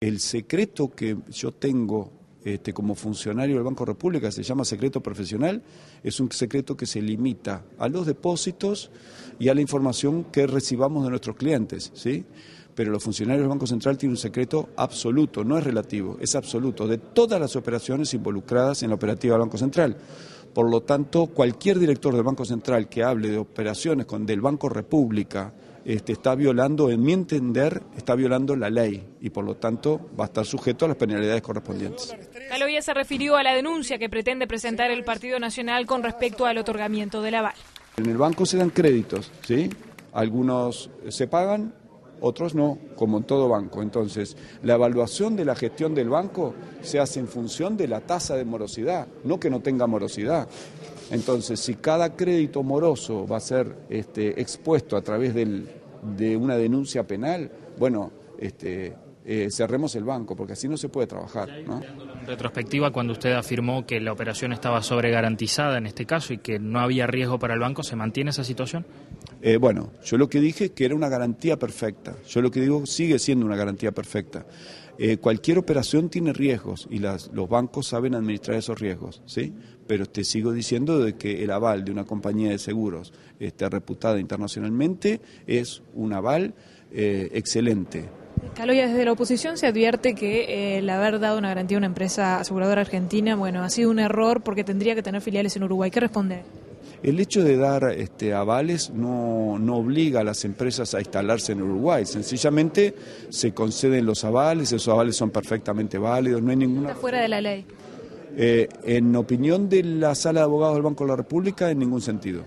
El secreto que yo tengo este, como funcionario del Banco República, se llama secreto profesional, es un secreto que se limita a los depósitos y a la información que recibamos de nuestros clientes, ¿sí? Pero los funcionarios del Banco Central tienen un secreto absoluto, no es relativo, es absoluto, de todas las operaciones involucradas en la operativa del Banco Central. Por lo tanto, cualquier director del Banco Central que hable de operaciones con del Banco República, este, está violando, en mi entender, está violando la ley y por lo tanto va a estar sujeto a las penalidades correspondientes. Caloya se refirió a la denuncia que pretende presentar el Partido Nacional con respecto al otorgamiento del aval. En el banco se dan créditos, ¿sí? Algunos se pagan, otros no, como en todo banco. Entonces, la evaluación de la gestión del banco se hace en función de la tasa de morosidad, no que no tenga morosidad. Entonces, si cada crédito moroso va a ser este, expuesto a través de una denuncia penal, bueno, este, eh, cerremos el banco, porque así no se puede trabajar. En retrospectiva, cuando usted afirmó que la operación estaba sobregarantizada en este caso y que no había riesgo para el banco, ¿se mantiene esa situación? Eh, bueno, yo lo que dije es que era una garantía perfecta. Yo lo que digo sigue siendo una garantía perfecta. Eh, cualquier operación tiene riesgos y las, los bancos saben administrar esos riesgos, ¿sí? Pero te sigo diciendo de que el aval de una compañía de seguros este, reputada internacionalmente es un aval eh, excelente. Caloya, desde la oposición se advierte que el haber dado una garantía a una empresa aseguradora argentina, bueno, ha sido un error porque tendría que tener filiales en Uruguay. ¿Qué responde? El hecho de dar este, avales no, no, obliga a las empresas a instalarse en Uruguay, sencillamente se conceden los avales, esos avales son perfectamente válidos, no hay ninguna... Está fuera de la ley. Eh, en opinión de la Sala de Abogados del Banco de la República, en ningún sentido.